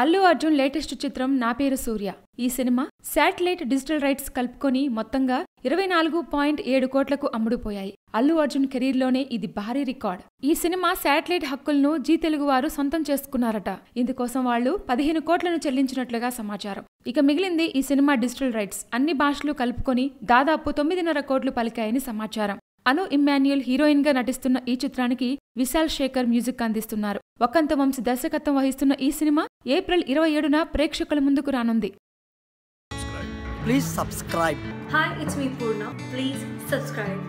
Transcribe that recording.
Allu Arjun latest చిత్రం నా పేరు సూర్య. ఈ సినిమా శాటిలైట్ డిజిటల్ రైట్స్ కలుపుకొని మొత్తంగా ఇరవై నాలుగు పాయింట్ ఏడు కోట్లకు అమ్ముడుపోయాయి. అల్లు అర్జున్ కెరీర్లోనే ఇది భారీ రికార్డ్. ఈ సినిమా శాటిలైట్ హక్కులను జీ తెలుగు వారు సొంతం చేసుకున్నారట. ఇందుకోసం వాళ్ళు పదిహేను కోట్లను చెల్లించినట్లుగా సమాచారం. ఇక మిగిలింది ఈ సినిమా డిజిటల్ రైట్స్. అన్ని భాషలు కలుపుకొని దాదాపు తొమ్మిదిన్నర కోట్లు పలికాయని సమాచారం. అను ఇమ్మాన్యుయల్ హీరోయిన్గా నటిస్తున్న ఈ చిత్రానికి విశాల్ శేఖర్ మ్యూజిక్ అందిస్తున్నారు. వకంత వంశీ దర్శకత్వం వహిస్తున్న ఈ సినిమా ఏప్రిల్ ఇరవై ఏడున ప్రేక్షకుల ముందుకు రానుంది Please subscribe. Hi, it's me Purna. Please subscribe.